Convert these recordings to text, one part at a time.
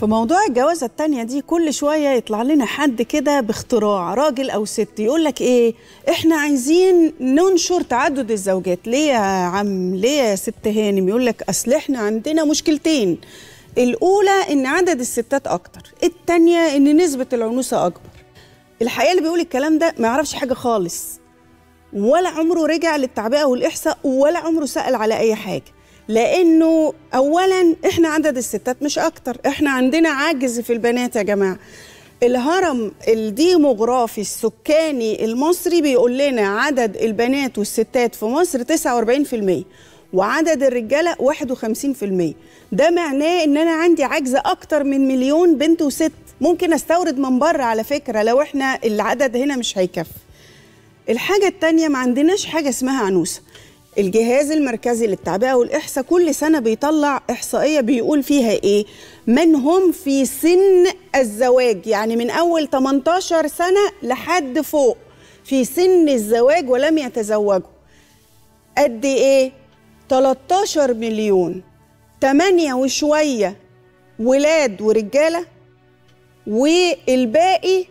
في موضوع الجوازة التانية دي كل شوية يطلع لنا حد كده باختراع راجل أو ست يقول لك إيه؟ إحنا عايزين ننشر تعدد الزوجات. ليه يا عم؟ ليه يا ست هانم؟ يقول لك أصل إحنا عندنا مشكلتين. الأولى إن عدد الستات أكتر التانية إن نسبة العنوسة أكبر. الحقيقة اللي بيقول الكلام ده ما يعرفش حاجة خالص. ولا عمره رجع للتعبئة والإحصاء ولا عمره سأل على أي حاجة. لأنه اولا إحنا عدد الستات مش أكتر. إحنا عندنا عجز في البنات يا جماعة. الهرم الديموغرافي السكاني المصري بيقول لنا عدد البنات والستات في مصر 49% وعدد الرجالة 51% ده معناه إن أنا عندي عجز أكتر من مليون بنت وست. ممكن أستورد من بره على فكرة لو إحنا العدد هنا مش هيكفي. الحاجة التانية ما عندناش حاجة اسمها عنوسة. الجهاز المركزي للتعبئة والإحصاء كل سنة بيطلع إحصائية بيقول فيها إيه؟ من هم في سن الزواج؟ يعني من أول 18 سنة لحد فوق في سن الزواج ولم يتزوجوا. قد إيه؟ 13 مليون. 8 وشوية ولاد ورجالة والباقي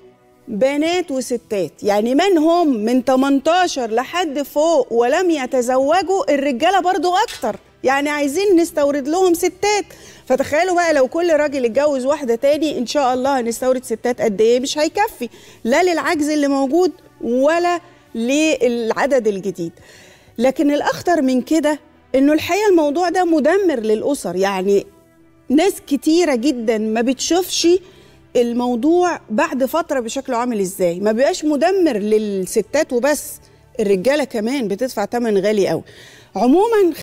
بنات وستات. يعني من هم من 18 لحد فوق ولم يتزوجوا الرجالة برضو أكتر. يعني عايزين نستورد لهم ستات. فتخيلوا بقى لو كل راجل اتجوز واحدة تاني إن شاء الله هنستورد ستات قد إيه؟ مش هيكفي. لا للعجز اللي موجود ولا للعدد الجديد. لكن الأخطر من كده إنه الحقيقة الموضوع ده مدمر للأسر. يعني ناس كتيرة جدا ما بتشوفش الموضوع بعد فترة بشكله عامل إزاي؟ ما بيبقاش مدمر للستات وبس الرجالة كمان بتدفع ثمن غالي قوي. عموما